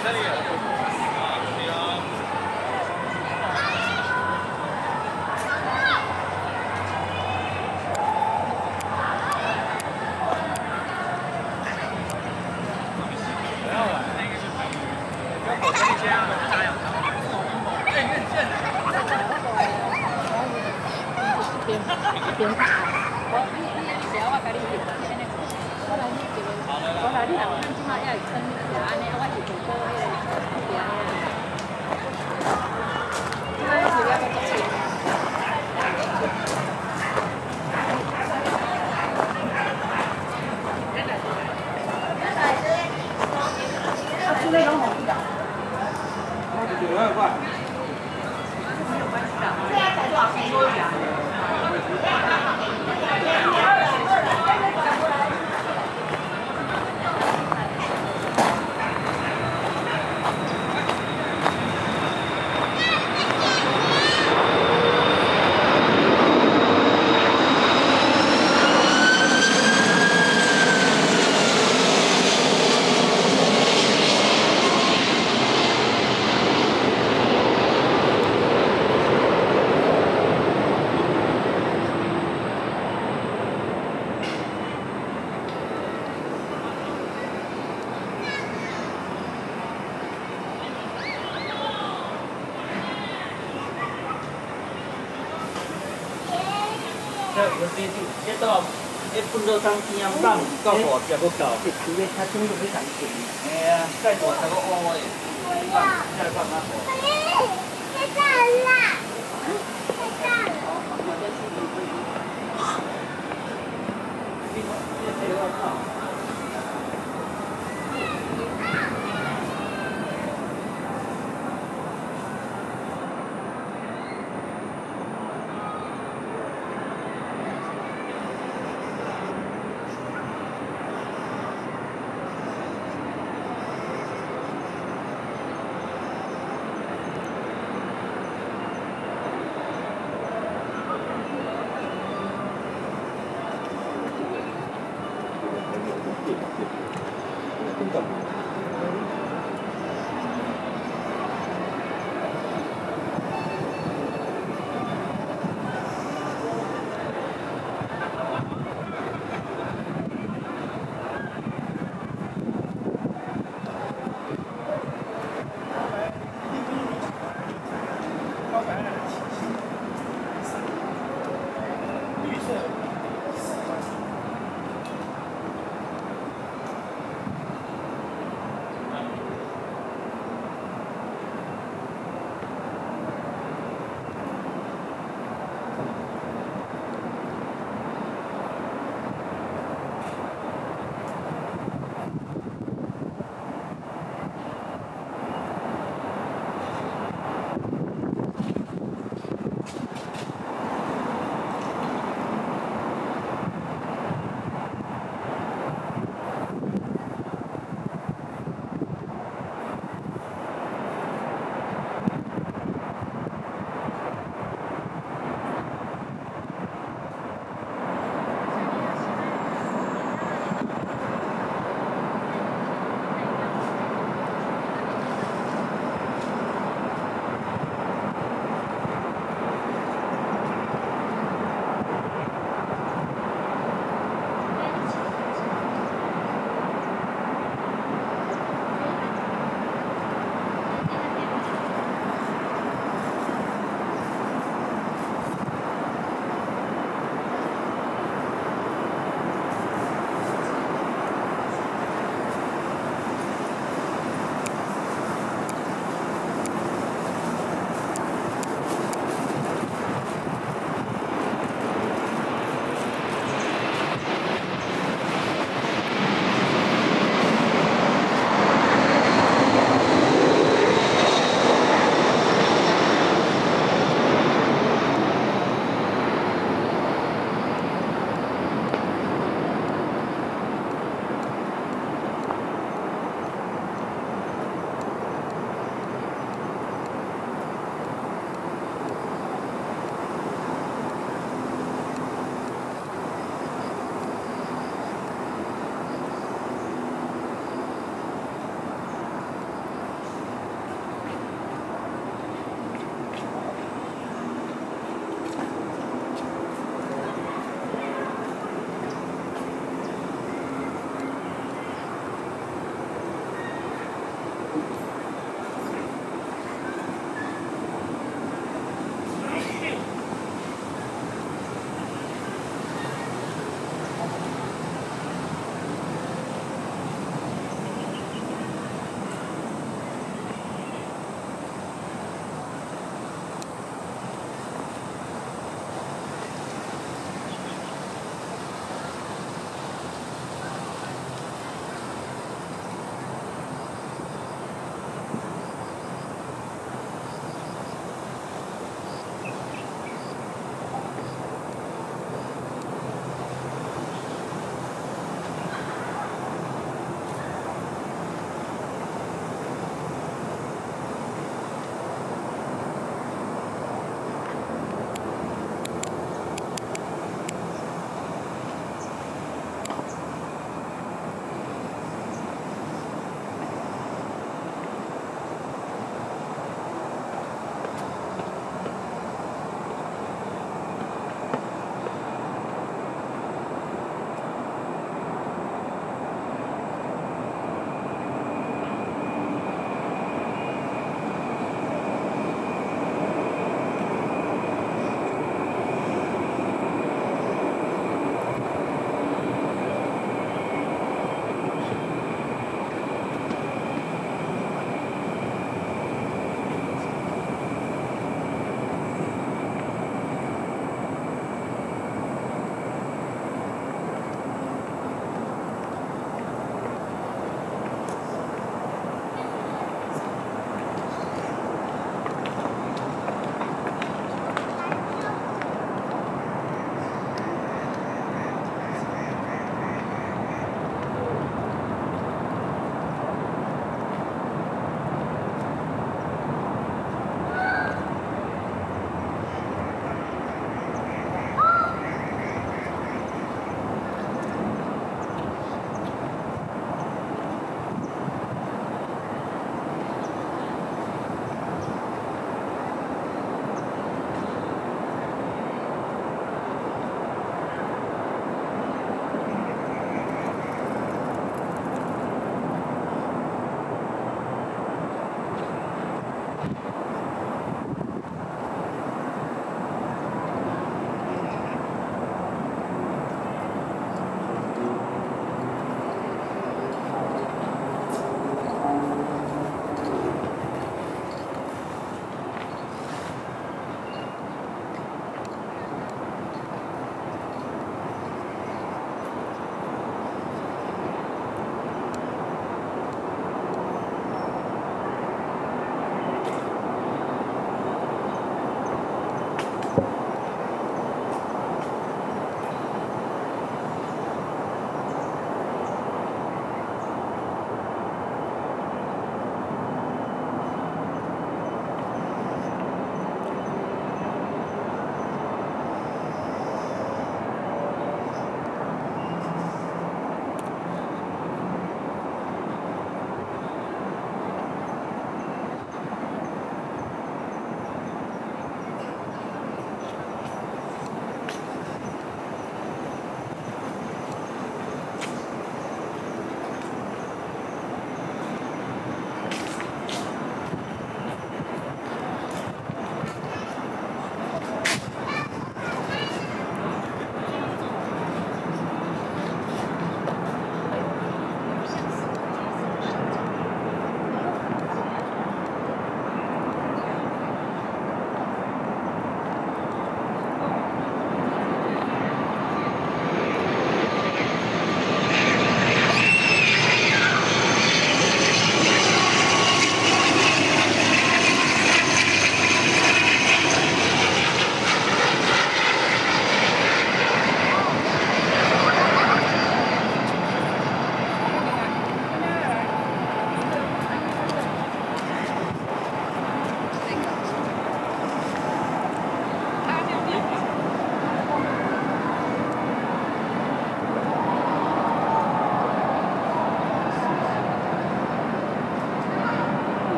Italia. 很多东西啊，棒，再过几个小时，因为它温度非常低。哎呀，再过几个 hour，再过 many。太大了，太大了。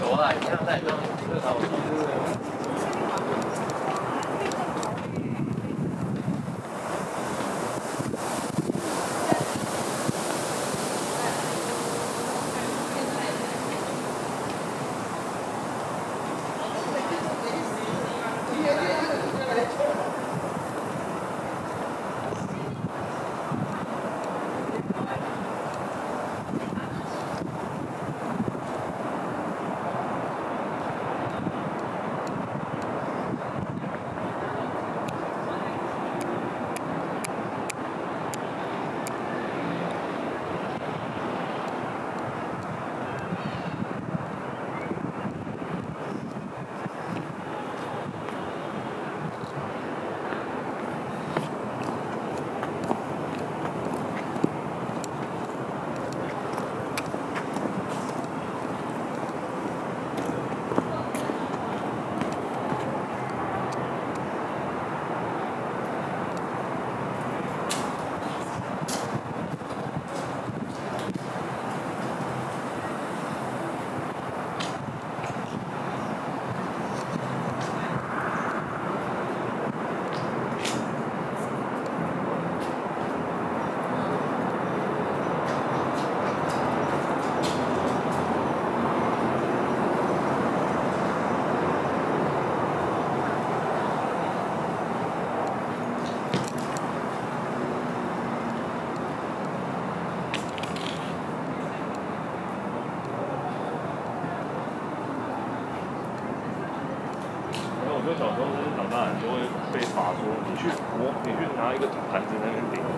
走啊 lại trang.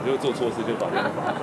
就做错事就把别人罚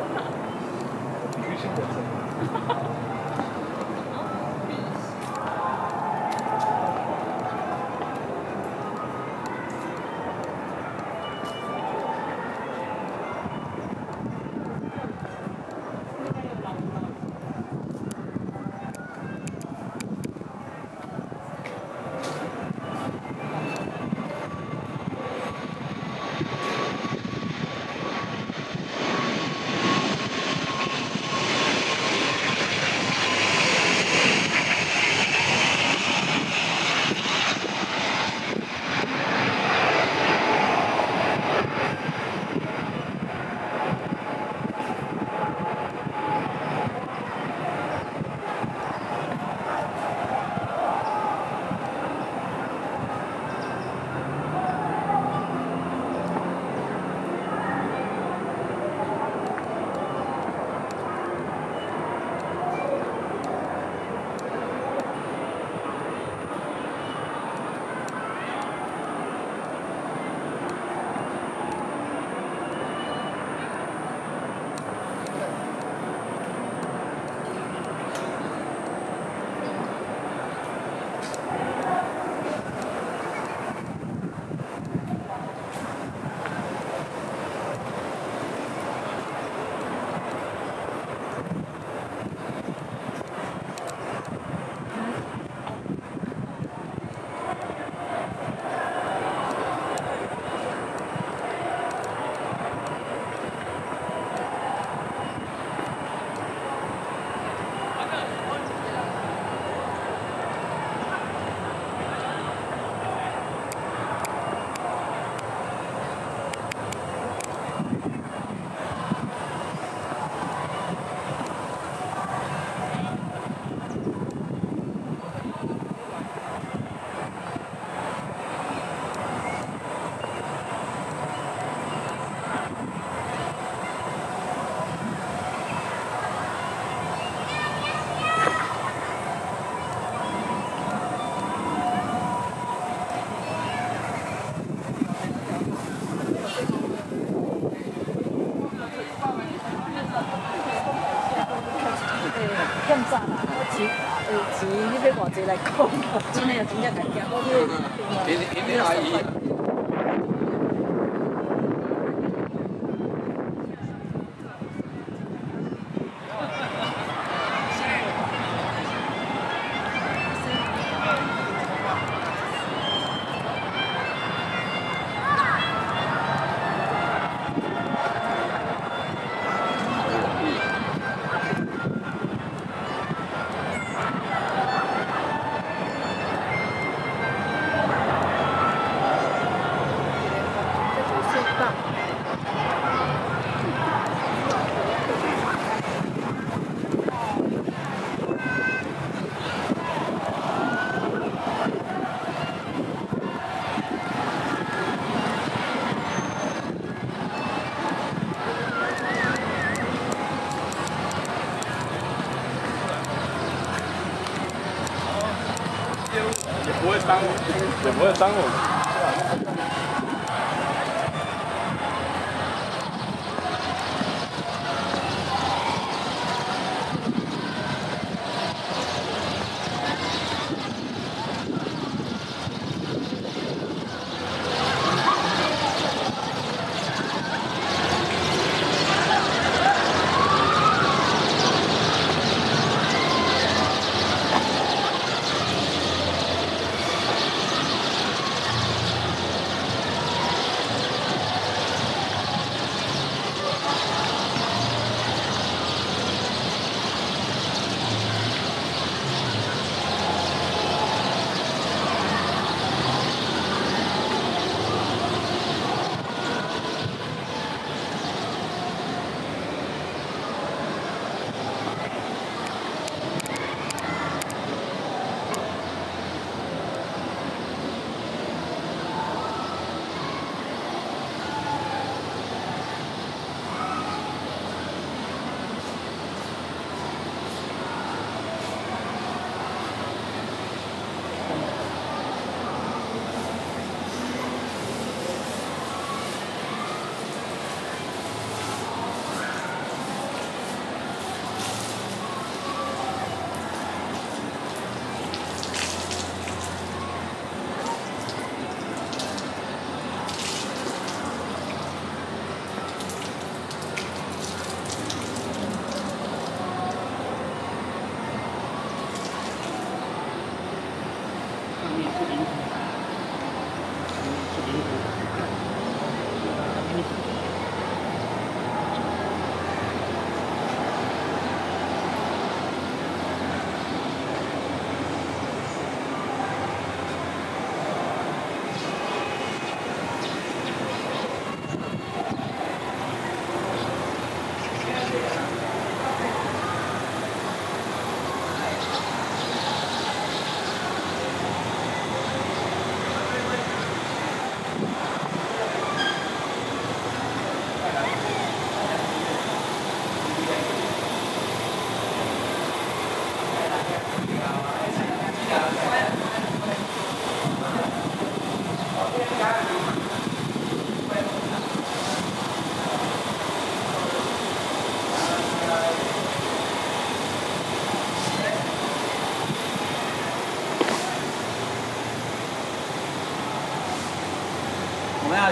要偌济来讲，真诶真正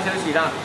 休息了。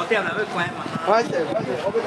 五点就要关嘛。快点，快点，我不等。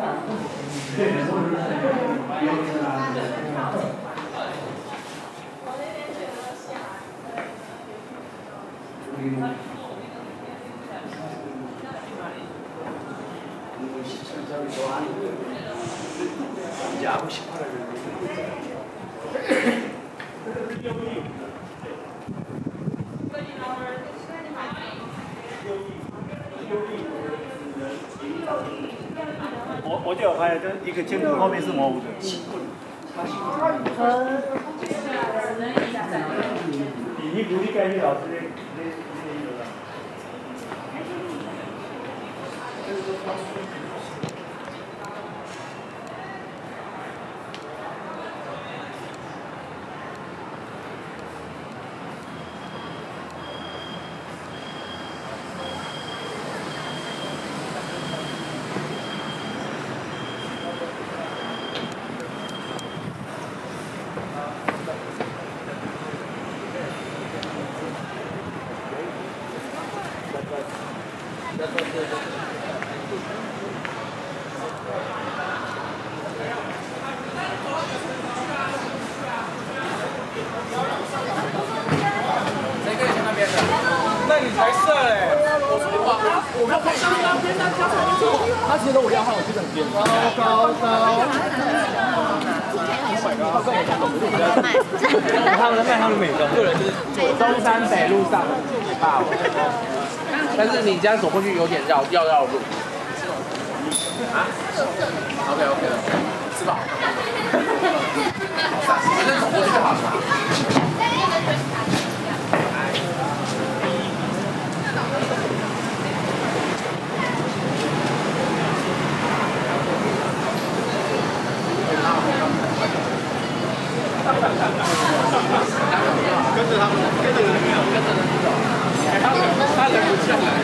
吧。你好。我刚刚拍那个，拍那个光影，刚好有。我我就有拍，就是 一个建筑后面是模糊的。你你鼓励盖老师，那边的？那你才色嘞！我说我我们拍那边那交彩他其实都五六号，我去整边。高高高！他们在卖他们每个个人就是中山北路上的霸王，但是你这样走过去有点绕，要绕路。啊？OK OK，吃吧。反正走过去就好了。跟着他们，跟着他们，跟着他们。الحرب 几难